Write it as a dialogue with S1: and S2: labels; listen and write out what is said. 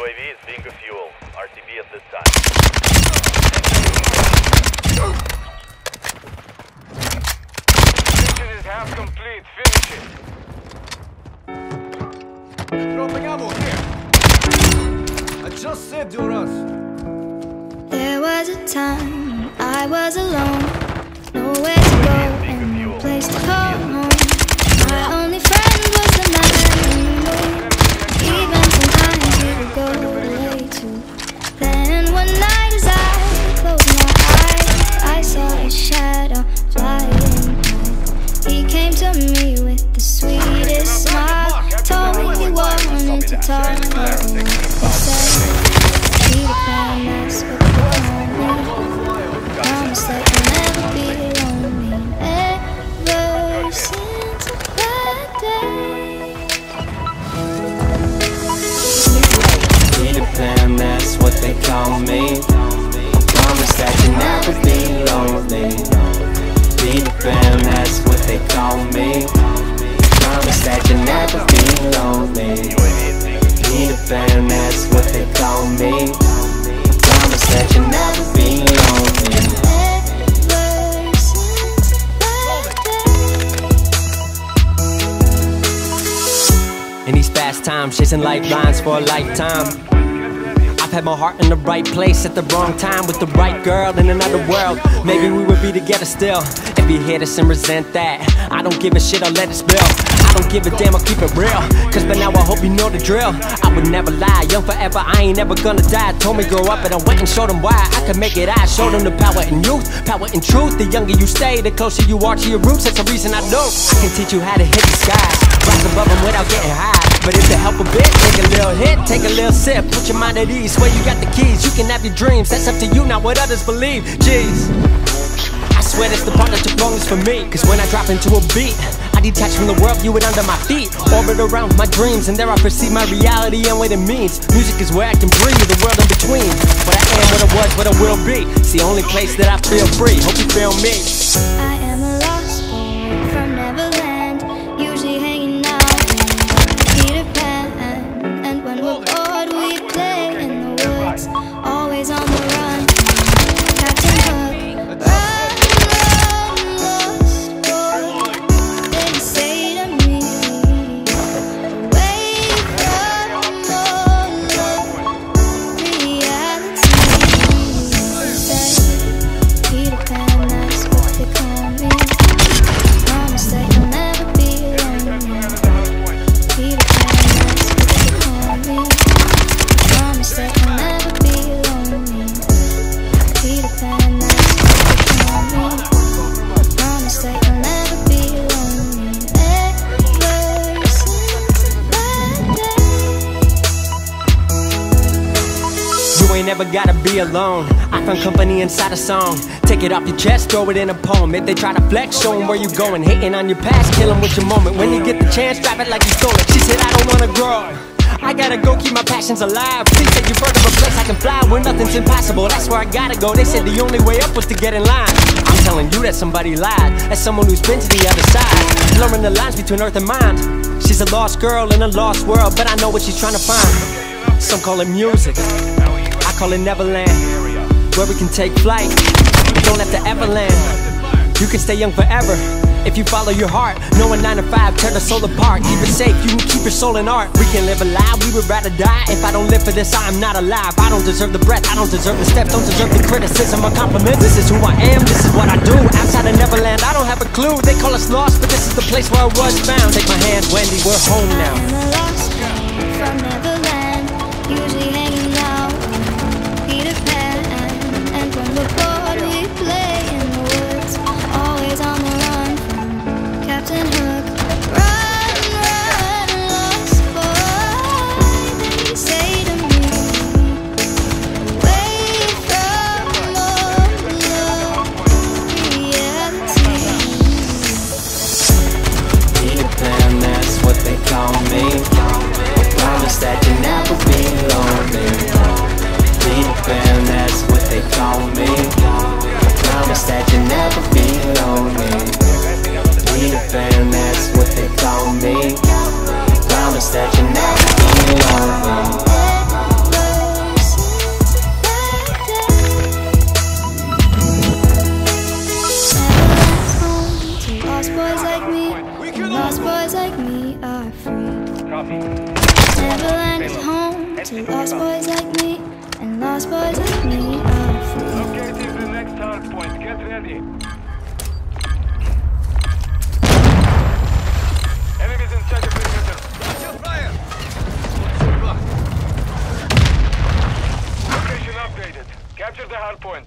S1: UAV is being refueled. RTB at this time.
S2: Mission is half complete. Finish it.
S3: Dropping ammo here. I just said you're us.
S4: There was a time I was alone, me with the sweetest smile, told me he wanted to talk. He said. Peter Pan, that's what they call me. Promise that you'll never be lonely. Ever since that day.
S5: Peter Pan, that's what they call me. Promise that you'll never be call me. Promise that you'll never be lonely. Peter Pan, that's what they call me. Promise that you'll never be lonely. In these fast times, chasing lifelines for a lifetime. I've had my heart in the right place at the wrong time with the right girl in another world. Maybe we would be together still. If you hate us and resent that, I don't give a shit, I'll let it spill. I don't give a damn, I'll keep it real. Cause by now I hope you know the drill. I would never lie, young forever, I ain't never gonna die. Told me grow up and I went and showed them why I could make it. I showed them the power in youth, power in truth. The younger you stay, the closer you are to your roots. That's the reason I know I can teach you how to hit the skies. Rise above them without getting high. But if it help a bit, take a little hit, take a little sip, put your mind at ease. Swear you got the keys, you can have your dreams. That's up to you, not what others believe. Jeez. Swear that's the part that took longest for me. Cause when I drop into a beat, I detach from the world, view it under my feet. Orbit around my dreams, and there I perceive my reality and what it means. Music is where I can breathe, the world in between. What I am, what I was, what I will be. It's the only place that I feel free. Hope you feel me.
S4: Never
S5: gotta be alone. I found company inside a song. Take it off your chest, throw it in a poem. If they try to flex, show 'em where you going. Hating on your past, kill 'em with your moment. When you get the chance, drop it like you stole it. She said, I don't wanna grow. I gotta go keep my passions alive. Please you've heard of a place I can fly where nothing's impossible. That's where I gotta go. They said the only way up was to get in line. I'm telling you that somebody lied. As someone who's been to the other side, blurring the lines between earth and mind. She's a lost girl in a lost world, but I know what she's trying to find. Some call it music. I call it Neverland, where we can take flight. We don't have to ever land. You can stay young forever if you follow your heart. No one nine to five, tear the soul apart. Keep it safe, you can keep your soul in art. We can live alive, we would rather die. If I don't live for this, I'm not alive. I don't deserve the breath, I don't deserve the steps, don't deserve the criticism or compliments. This is who I am, this is what I do. Outside of Neverland, I don't have a clue. They call us lost, but this is the place where I was found. Take my hand, Wendy, we're home now.
S4: Lost boys like me, lost boys like me are free. Neverland is home to lost boys like me, and lost boys like me are free.
S2: Okay, Located the next hard point. Get ready. Enemies inside the perimeter.
S3: Watch your fire.
S2: Location updated. Capture the hard point.